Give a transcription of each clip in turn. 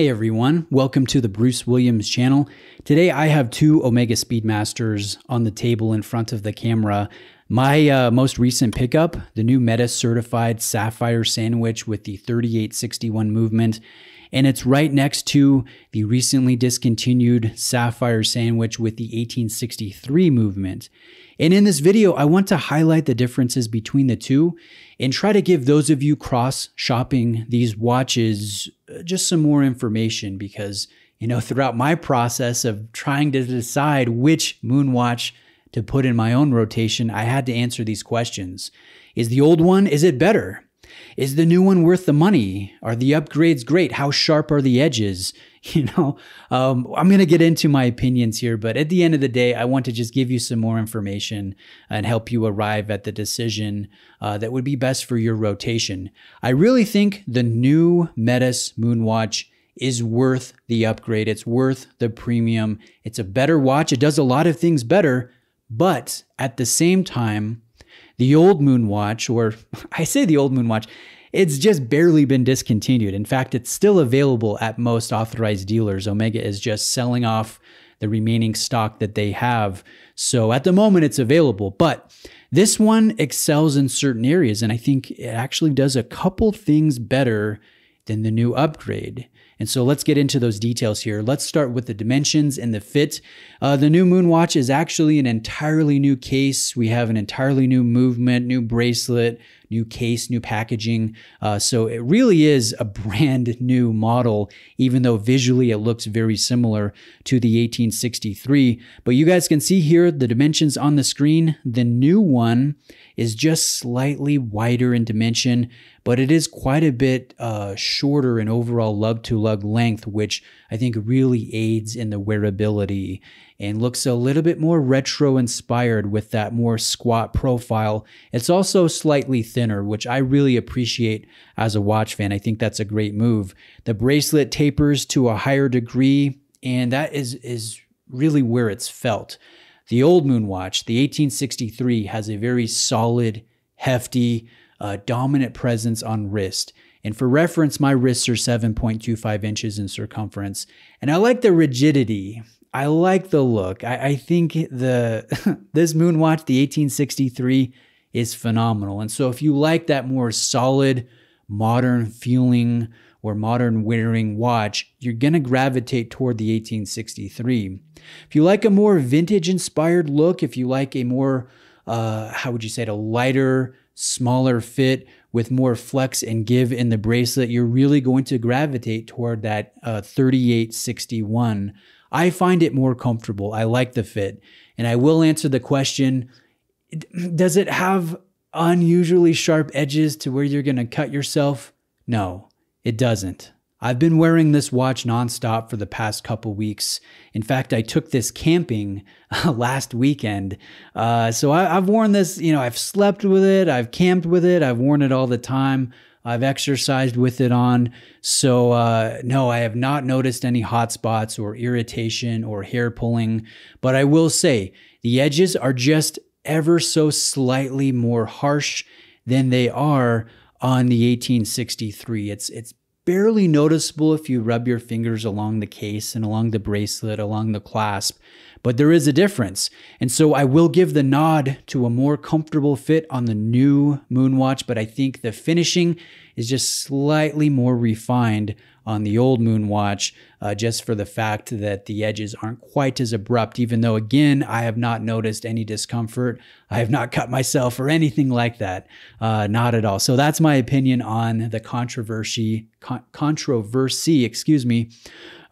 Hey everyone, welcome to the Bruce Williams channel. Today I have two Omega Speedmasters on the table in front of the camera. My uh, most recent pickup, the new METAS certified Sapphire sandwich with the 3861 movement, and it's right next to the recently discontinued Sapphire sandwich with the 1863 movement. And in this video, I want to highlight the differences between the two and try to give those of you cross shopping these watches uh, just some more information because, you know, throughout my process of trying to decide which moon watch to put in my own rotation, I had to answer these questions. Is the old one, is it better? Is the new one worth the money? Are the upgrades great? How sharp are the edges? You know, um, I'm going to get into my opinions here, but at the end of the day, I want to just give you some more information and help you arrive at the decision uh, that would be best for your rotation. I really think the new METAS Moonwatch is worth the upgrade. It's worth the premium. It's a better watch. It does a lot of things better, but at the same time, the old Moonwatch, or I say the old Moonwatch, it's just barely been discontinued. In fact, it's still available at most authorized dealers. Omega is just selling off the remaining stock that they have. So at the moment, it's available. But this one excels in certain areas, and I think it actually does a couple things better than the new upgrade. And so let's get into those details here. Let's start with the dimensions and the fit. Uh, the new Moonwatch is actually an entirely new case. We have an entirely new movement, new bracelet, new case, new packaging. Uh, so it really is a brand new model, even though visually it looks very similar to the 1863. But you guys can see here the dimensions on the screen. The new one is just slightly wider in dimension, but it is quite a bit uh, shorter in overall lug to lug length, which I think really aids in the wearability and looks a little bit more retro inspired with that more squat profile. It's also slightly thinner, which I really appreciate as a watch fan. I think that's a great move. The bracelet tapers to a higher degree, and that is is really where it's felt. The old Moonwatch, the 1863, has a very solid, hefty, uh, dominant presence on wrist. And for reference, my wrists are 7.25 inches in circumference. And I like the rigidity. I like the look. I, I think the this Moonwatch, the 1863, is phenomenal. And so if you like that more solid, modern feeling or modern wearing watch, you're going to gravitate toward the 1863. If you like a more vintage inspired look, if you like a more, uh, how would you say it, a lighter, smaller fit with more flex and give in the bracelet, you're really going to gravitate toward that uh, 3861. I find it more comfortable. I like the fit. And I will answer the question Does it have unusually sharp edges to where you're going to cut yourself? No. It doesn't. I've been wearing this watch nonstop for the past couple weeks. In fact, I took this camping uh, last weekend. Uh, so I, have worn this, you know, I've slept with it, I've camped with it, I've worn it all the time. I've exercised with it on. So, uh, no, I have not noticed any hot spots or irritation or hair pulling. But I will say the edges are just ever so slightly more harsh than they are on the 1863. It's it's barely noticeable if you rub your fingers along the case and along the bracelet, along the clasp, but there is a difference. And so I will give the nod to a more comfortable fit on the new Moonwatch, but I think the finishing is just slightly more refined on the old Moonwatch, uh, just for the fact that the edges aren't quite as abrupt, even though, again, I have not noticed any discomfort. I have not cut myself or anything like that. Uh, not at all. So that's my opinion on the controversy, con- controversy, excuse me,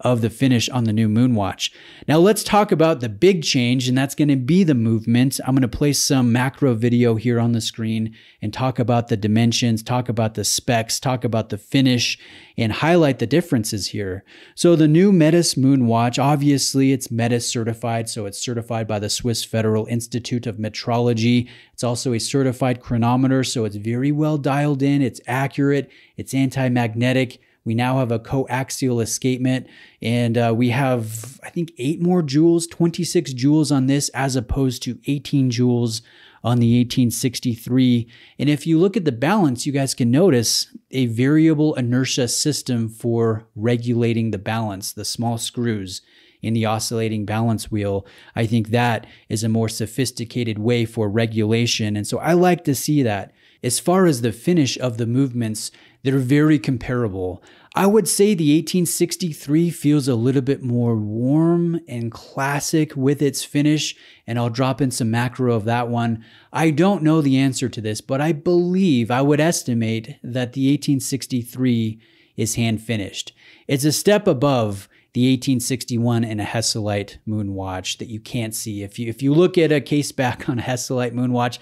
of the finish on the new Moonwatch. Now let's talk about the big change, and that's going to be the movement. I'm going to place some macro video here on the screen and talk about the dimensions, talk about the specs, talk about the finish, and highlight the differences here. So the new METAS Moonwatch, obviously it's METAS certified, so it's certified by the Swiss Federal Institute of Metrology. It's also a certified chronometer, so it's very well dialed in, it's accurate, it's anti-magnetic, we now have a coaxial escapement, and uh, we have, I think, eight more joules, 26 joules on this, as opposed to 18 joules on the 1863. And if you look at the balance, you guys can notice a variable inertia system for regulating the balance, the small screws in the oscillating balance wheel. I think that is a more sophisticated way for regulation. And so I like to see that. As far as the finish of the movements, they're very comparable. I would say the 1863 feels a little bit more warm and classic with its finish, and I'll drop in some macro of that one. I don't know the answer to this, but I believe I would estimate that the 1863 is hand finished. It's a step above the 1861 and a Hesalite moon watch that you can't see. If you if you look at a case back on a Hesalite moon watch,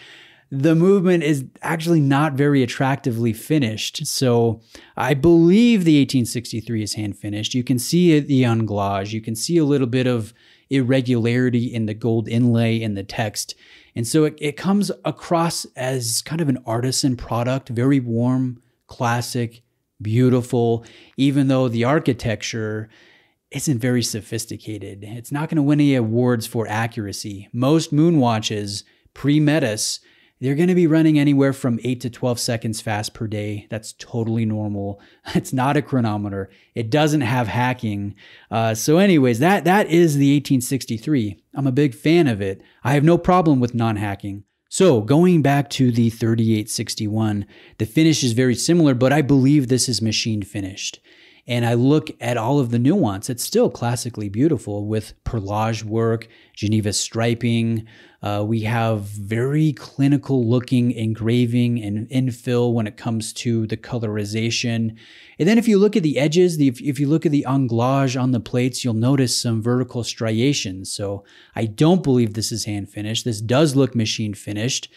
the movement is actually not very attractively finished. So I believe the 1863 is hand finished. You can see the anglage. You can see a little bit of irregularity in the gold inlay in the text. And so it, it comes across as kind of an artisan product, very warm, classic, beautiful, even though the architecture isn't very sophisticated. It's not going to win any awards for accuracy. Most moon watches pre-METAS they're going to be running anywhere from 8 to 12 seconds fast per day. That's totally normal. It's not a chronometer. It doesn't have hacking. Uh, so, anyways, that that is the 1863. I'm a big fan of it. I have no problem with non-hacking. So, going back to the 3861, the finish is very similar, but I believe this is machine finished and I look at all of the nuance, it's still classically beautiful with perlage work, Geneva striping. Uh, we have very clinical looking engraving and infill when it comes to the colorization. And then if you look at the edges, the, if, if you look at the anglage on the plates, you'll notice some vertical striations. So I don't believe this is hand finished. This does look machine finished.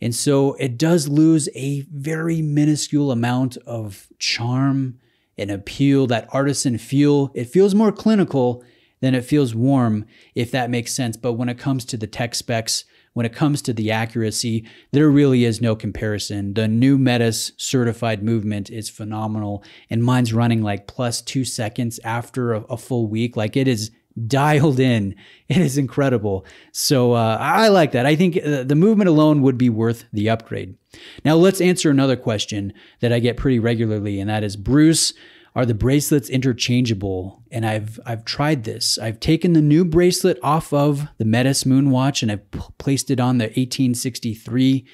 And so it does lose a very minuscule amount of charm an appeal, that artisan feel. It feels more clinical than it feels warm, if that makes sense. But when it comes to the tech specs, when it comes to the accuracy, there really is no comparison. The new METAS certified movement is phenomenal, and mine's running like plus two seconds after a, a full week. Like it is dialed in. It is incredible. So uh, I like that. I think uh, the movement alone would be worth the upgrade. Now let's answer another question that I get pretty regularly, and that is Bruce. Are the bracelets interchangeable? And I've I've tried this. I've taken the new bracelet off of the METAS Moon Watch and I've placed it on the 1863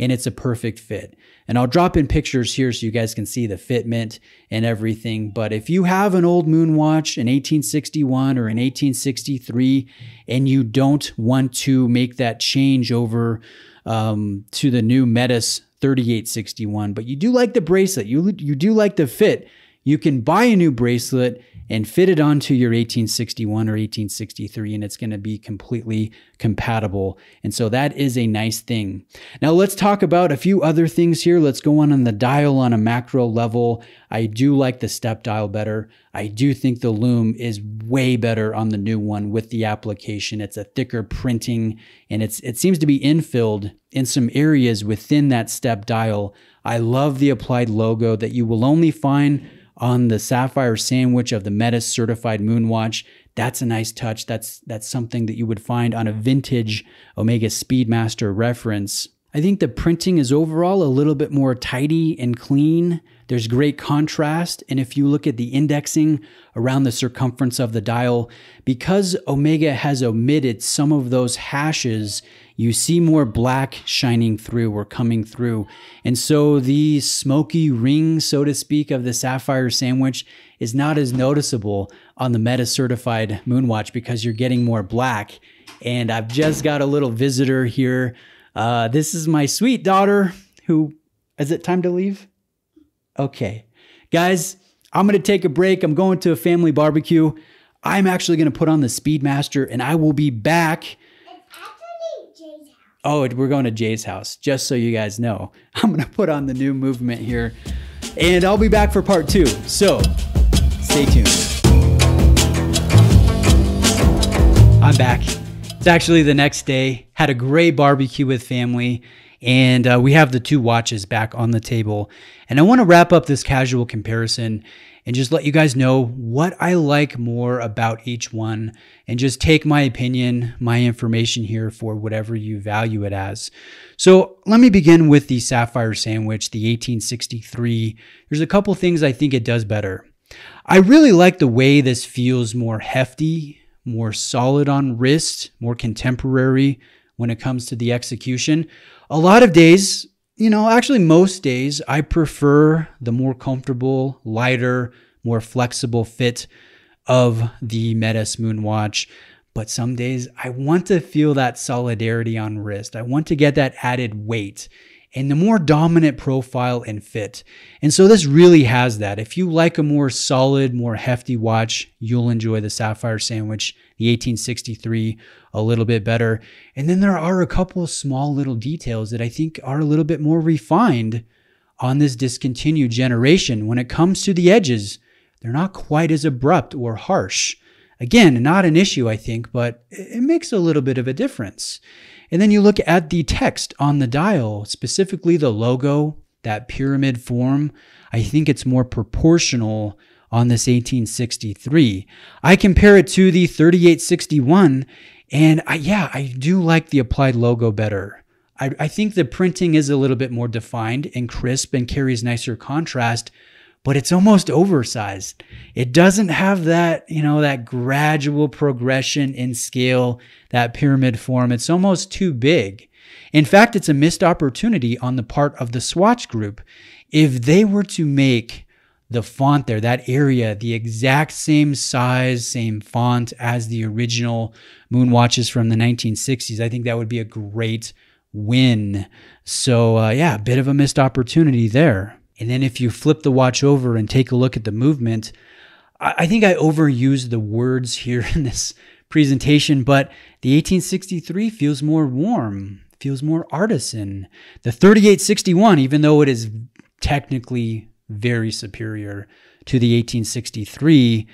and it's a perfect fit. And I'll drop in pictures here so you guys can see the fitment and everything. But if you have an old moon watch, an 1861 or an 1863, and you don't want to make that change over um, to the new METAS 3861, but you do like the bracelet, you, you do like the fit, you can buy a new bracelet and fit it onto your 1861 or 1863 and it's going to be completely compatible. And so that is a nice thing. Now let's talk about a few other things here. Let's go on on the dial on a macro level. I do like the step dial better. I do think the loom is way better on the new one with the application. It's a thicker printing and it's it seems to be infilled in some areas within that step dial. I love the applied logo that you will only find on the sapphire sandwich of the METAS certified moonwatch. That's a nice touch. That's that's something that you would find on a vintage Omega Speedmaster reference. I think the printing is overall a little bit more tidy and clean. There's great contrast. And if you look at the indexing around the circumference of the dial, because Omega has omitted some of those hashes, you see more black shining through or coming through. And so the smoky ring, so to speak, of the sapphire sandwich is not as noticeable on the METAS certified Moonwatch because you're getting more black. And I've just got a little visitor here. Uh, this is my sweet daughter who, is it time to leave? Okay. Guys, I'm going to take a break. I'm going to a family barbecue. I'm actually going to put on the Speedmaster and I will be back. It's actually Jay's house. Oh, we're going to Jay's house, just so you guys know. I'm going to put on the new movement here and I'll be back for part two. So stay tuned. I'm back. It's actually the next day. Had a great barbecue with family. And uh, we have the two watches back on the table. And I want to wrap up this casual comparison and just let you guys know what I like more about each one and just take my opinion, my information here for whatever you value it as. So let me begin with the Sapphire Sandwich, the 1863. There's a couple things I think it does better. I really like the way this feels more hefty, more solid on wrist, more contemporary when it comes to the execution. A lot of days, you know, actually, most days I prefer the more comfortable, lighter, more flexible fit of the METAS Moonwatch. But some days I want to feel that solidarity on wrist. I want to get that added weight and the more dominant profile and fit. And so this really has that. If you like a more solid, more hefty watch, you'll enjoy the Sapphire Sandwich, the 1863, a little bit better. And then there are a couple of small little details that I think are a little bit more refined on this discontinued generation. When it comes to the edges, they're not quite as abrupt or harsh. Again, not an issue, I think, but it makes a little bit of a difference. And then you look at the text on the dial, specifically the logo, that pyramid form. I think it's more proportional on this 1863. I compare it to the 3861, and I, yeah, I do like the applied logo better. I, I think the printing is a little bit more defined and crisp and carries nicer contrast, but it's almost oversized. It doesn't have that, you know, that gradual progression in scale, that pyramid form. It's almost too big. In fact, it's a missed opportunity on the part of the Swatch group. If they were to make the font there, that area, the exact same size, same font as the original moon watches from the 1960s, I think that would be a great win. So, uh, yeah, a bit of a missed opportunity there. And then if you flip the watch over and take a look at the movement, I think I overused the words here in this presentation, but the 1863 feels more warm, feels more artisan. The 3861, even though it is technically very superior to the 1863,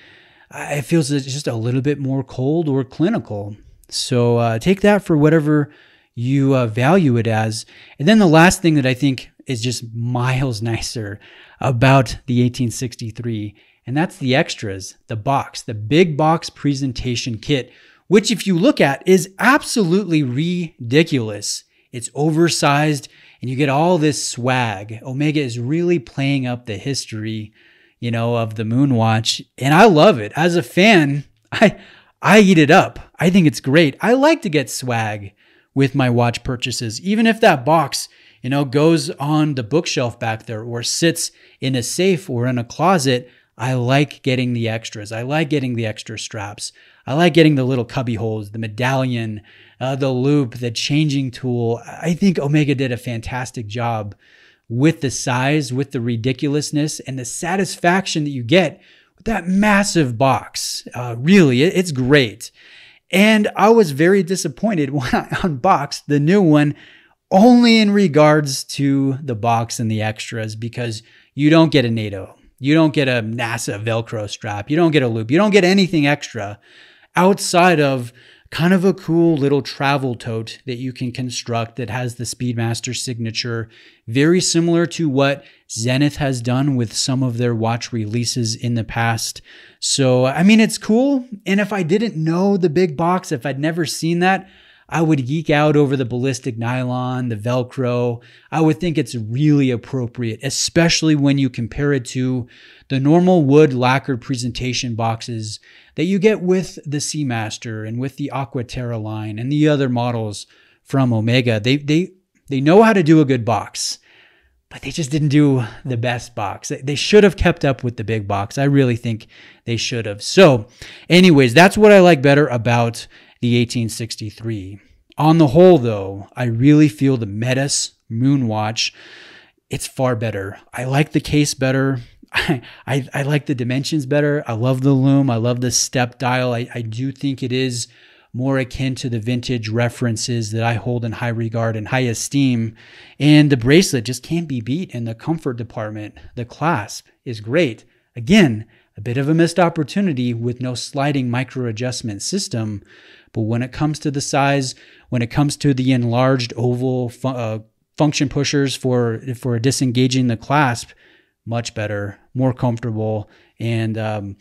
it feels just a little bit more cold or clinical. So uh, take that for whatever you uh, value it as. And then the last thing that I think is just miles nicer about the 1863, and that's the extras, the box, the big box presentation kit, which, if you look at, is absolutely ridiculous. It's oversized, and you get all this swag. Omega is really playing up the history, you know, of the Moonwatch, and I love it. As a fan, I I eat it up. I think it's great. I like to get swag with my watch purchases, even if that box you know, goes on the bookshelf back there or sits in a safe or in a closet, I like getting the extras. I like getting the extra straps. I like getting the little cubby holes, the medallion, uh, the loop, the changing tool. I think Omega did a fantastic job with the size, with the ridiculousness, and the satisfaction that you get with that massive box. Uh, really, it, it's great. And I was very disappointed when I unboxed the new one only in regards to the box and the extras because you don't get a NATO. You don't get a NASA Velcro strap. You don't get a loop. You don't get anything extra outside of kind of a cool little travel tote that you can construct that has the Speedmaster signature, very similar to what Zenith has done with some of their watch releases in the past. So, I mean, it's cool. And if I didn't know the big box, if I'd never seen that, I would geek out over the ballistic nylon, the Velcro. I would think it's really appropriate, especially when you compare it to the normal wood lacquered presentation boxes that you get with the Seamaster and with the Aquaterra line and the other models from Omega. They, they, they know how to do a good box, but they just didn't do the best box. They should have kept up with the big box. I really think they should have. So, anyways, that's what I like better about the 1863. On the whole, though, I really feel the METAS Moonwatch, it's far better. I like the case better. I, I, I, like the dimensions better. I love the loom. I love the step dial. I, I do think it is more akin to the vintage references that I hold in high regard and high esteem. And the bracelet just can't be beat in the comfort department. The clasp is great. Again, a bit of a missed opportunity with no sliding micro adjustment system. But when it comes to the size, when it comes to the enlarged oval fu- uh, function pushers for for disengaging the clasp, much better, more comfortable, And um,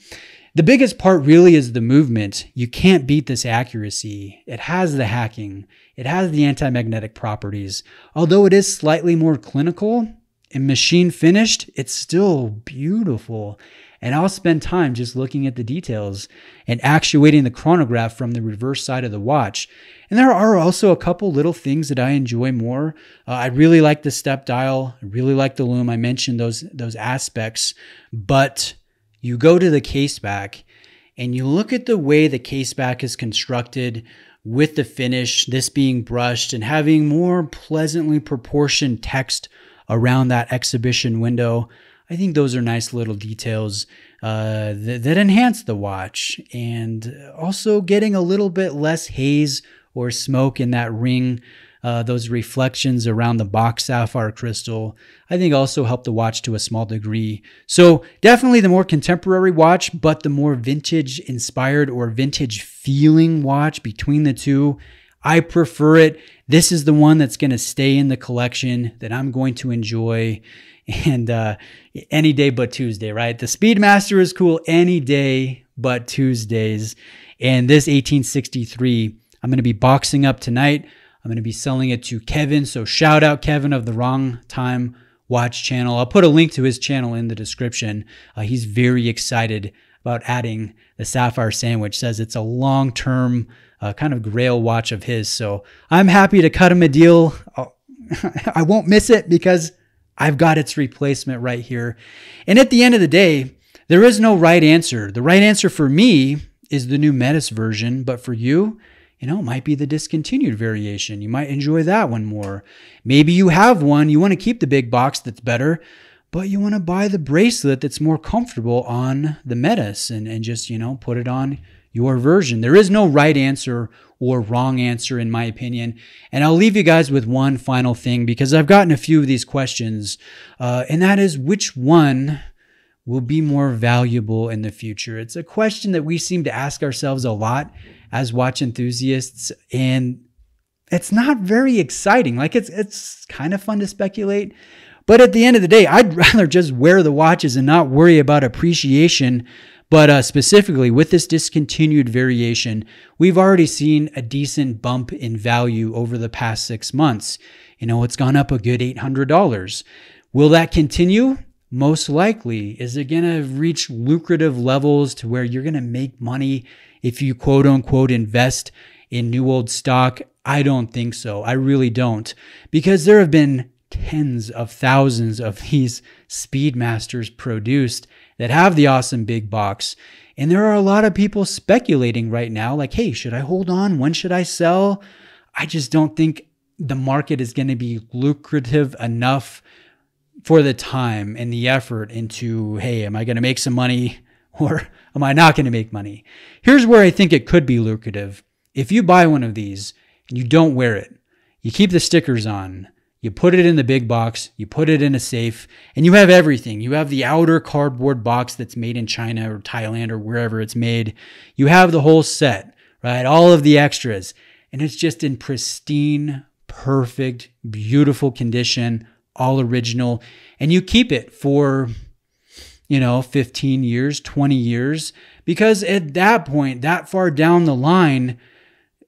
the biggest part really is the movement. You can't beat this accuracy. It has the hacking, it has the anti magnetic properties. Although it is slightly more clinical and machine finished, it's still beautiful. And I'll spend time just looking at the details and actuating the chronograph from the reverse side of the watch. And there are also a couple little things that I enjoy more. Uh, I really like the step dial. I really like the loom. I mentioned those those aspects, but you go to the case back and you look at the way the case back is constructed with the finish, this being brushed and having more pleasantly proportioned text around that exhibition window. I think those are nice little details uh, that, that enhance the watch and also getting a little bit less haze or smoke in that ring. Uh, those reflections around the box sapphire crystal, I think also help the watch to a small degree. So, definitely the more contemporary watch, but the more vintage inspired or vintage feeling watch between the two. I prefer it. This is the one that's going to stay in the collection that I'm going to enjoy and uh, any day but Tuesday, right? The Speedmaster is cool any day but Tuesdays. And this 1863, I'm going to be boxing up tonight. I'm going to be selling it to Kevin. So shout out Kevin of the Wrong Time Watch channel. I'll put a link to his channel in the description. Uh, he's very excited about adding the Sapphire Sandwich. Says it's a long term uh, kind of grail watch of his. So I'm happy to cut him a deal. I won't miss it because I've got its replacement right here. And at the end of the day, there is no right answer. The right answer for me is the new METAS version, but for you, you know, it might be the discontinued variation. You might enjoy that one more. Maybe you have one, you want to keep the big box that's better, but you want to buy the bracelet that's more comfortable on the METAS and, and just, you know, put it on your version. There is no right answer or wrong answer, in my opinion. And I'll leave you guys with one final thing because I've gotten a few of these questions, uh, and that is which one will be more valuable in the future? It's a question that we seem to ask ourselves a lot as watch enthusiasts, and it's not very exciting. Like it's it's kind of fun to speculate. But at the end of the day, I'd rather just wear the watches and not worry about appreciation but uh, specifically with this discontinued variation, we've already seen a decent bump in value over the past six months. You know, it's gone up a good $800. Will that continue? Most likely. Is it going to reach lucrative levels to where you're going to make money if you quote unquote invest in new old stock? I don't think so. I really don't. Because there have been tens of thousands of these Speedmasters produced that have the awesome big box. And there are a lot of people speculating right now like, hey, should I hold on? When should I sell? I just don't think the market is going to be lucrative enough for the time and the effort into, hey, am I going to make some money or am I not going to make money? Here's where I think it could be lucrative. If you buy one of these and you don't wear it, you keep the stickers on, you put it in the big box, you put it in a safe, and you have everything. You have the outer cardboard box that's made in China or Thailand or wherever it's made. You have the whole set, right? All of the extras. And it's just in pristine, perfect, beautiful condition, all original. And you keep it for, you know, 15 years, 20 years, because at that point, that far down the line,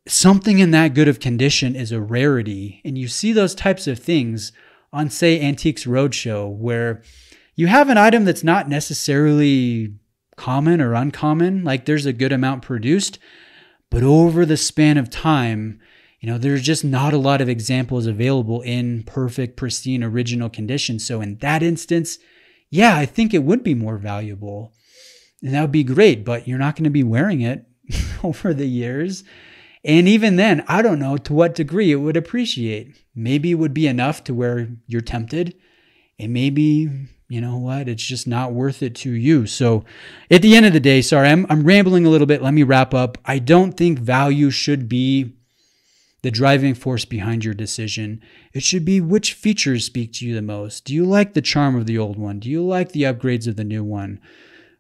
something in that good of condition is a rarity. And you see those types of things on, say, Antiques Roadshow, where you have an item that's not necessarily common or uncommon, like there's a good amount produced, but over the span of time, you know, there's just not a lot of examples available in perfect, pristine, original condition. So in that instance, yeah, I think it would be more valuable. And that would be great, but you're not going to be wearing it over the years. And even then, I don't know to what degree it would appreciate. Maybe it would be enough to where you're tempted, and maybe, you know what, it's just not worth it to you. So at the end of the day, sorry, I'm, I'm rambling a little bit. Let me wrap up. I don't think value should be the driving force behind your decision. It should be which features speak to you the most. Do you like the charm of the old one? Do you like the upgrades of the new one?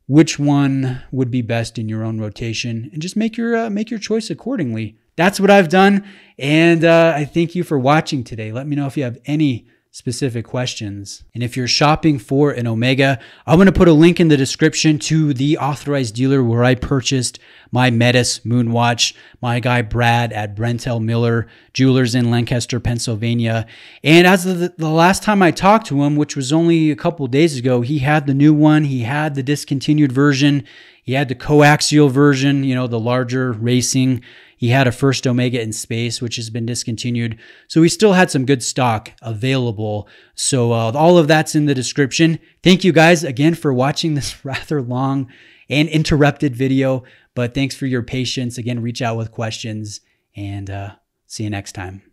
Which one would be best in your own rotation and just make your uh, make your choice accordingly. That's what I've done and uh, I thank you for watching today. Let me know if you have any specific questions. And if you're shopping for an Omega, I'm going to put a link in the description to the authorized dealer where I purchased my METAS Moonwatch. My guy Brad at Brent L Miller Jewelers in Lancaster, Pennsylvania. And as the last time I talked to him, which was only a couple days ago, he had the new one, he had the discontinued version, he had the coaxial version, you know, the larger racing he had a first Omega in space, which has been discontinued. So we still had some good stock available. So uh, all of that's in the description. Thank you guys again for watching this rather long and interrupted video. But thanks for your patience. Again, reach out with questions and uh, see you next time.